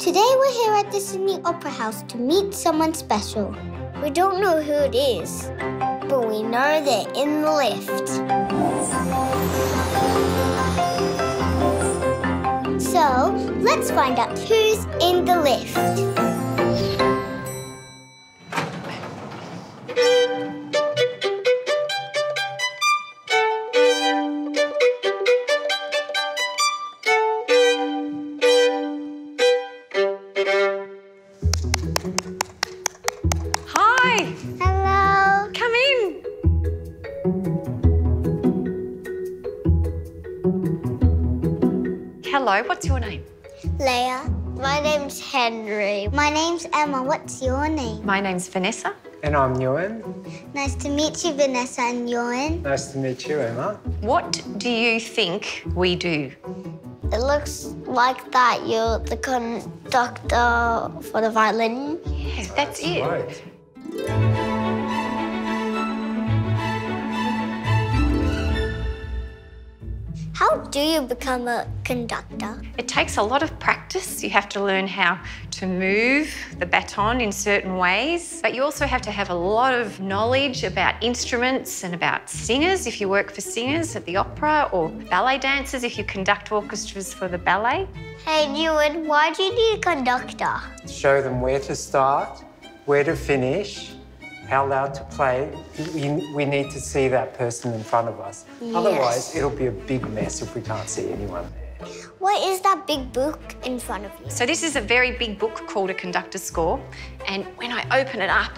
Today we're here at the Sydney Opera House to meet someone special. We don't know who it is, but we know they're in the lift. So let's find out who's in the lift. Hi, Hello. come in. Hello, what's your name? Lea. My name's Henry. My name's Emma. What's your name? My name's Vanessa. And I'm Nguyen. Nice to meet you, Vanessa and Nguyen. Nice to meet you, Emma. What do you think we do? It looks like that you're the conductor for the violin. Yeah, that's it. Right. Do you become a conductor? It takes a lot of practice. You have to learn how to move the baton in certain ways, but you also have to have a lot of knowledge about instruments and about singers if you work for singers at the opera or ballet dancers if you conduct orchestras for the ballet. Hey, Nguyen, why do you need a conductor? Show them where to start, where to finish, how loud to play. We, we need to see that person in front of us. Otherwise, it'll be a big mess if we can't see anyone there. What is that big book in front of you? So this is a very big book called A Conductor's Score, and when I open it up,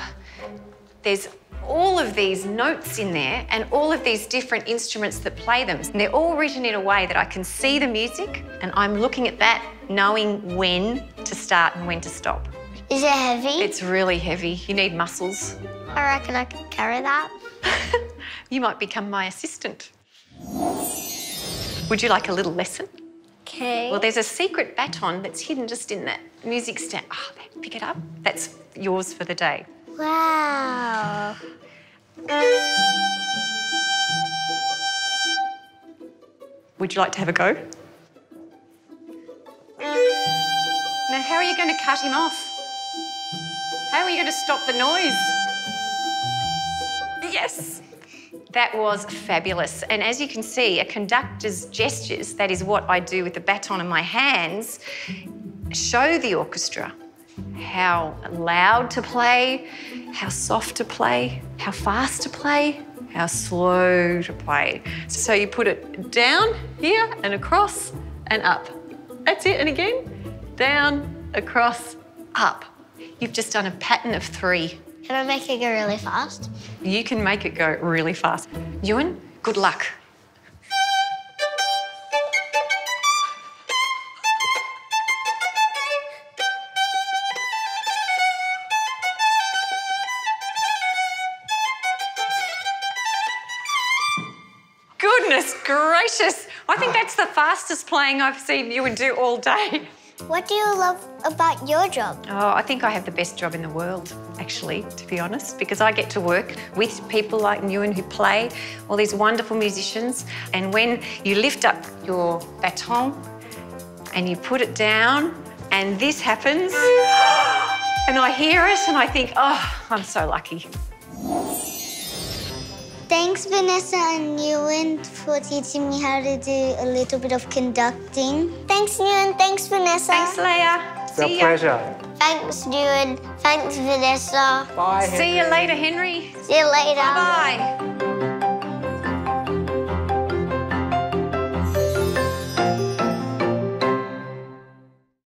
there's all of these notes in there and all of these different instruments that play them. And they're all written in a way that I can see the music and I'm looking at that knowing when to start and when to stop. Is it heavy? It's really heavy. You need muscles. I reckon I can carry that. You might become my assistant. Would you like a little lesson? Okay. Well, there's a secret baton that's hidden just in that music stand. Oh, pick it up. That's yours for the day. wow. Would you like to have a go? Now, how are you going to cut him off? How are you going to stop the noise? Yes. That was fabulous. And as you can see, a conductor's gestures, that is what I do with the baton in my hands, show the orchestra how loud to play, how soft to play, how fast to play, how slow to play. So you put it down here and across and up. That's it. And again, down, across, up. You've just done a pattern of three. Can I make it go really fast? You can make it go really fast. Nguyen, good luck. Goodness gracious. I think that's the fastest playing I've seen Nguyen do all day. What do you love about your job? Oh, I think I have the best job in the world, actually, to be honest, because I get to work with people like Nguyen who play, all these wonderful musicians. And when you lift up your baton and you put it down, and this happens, and I hear it and I think, oh, I'm so lucky. Thanks, Vanessa and Nguyen, for teaching me how to do a little bit of conducting. Thanks, Nguyen. Thanks, Vanessa. Thanks, Lea. It's our See ya. pleasure. Thanks, Nguyen. Thanks, Vanessa. Bye. See you later, Henry. See you later. Bye bye.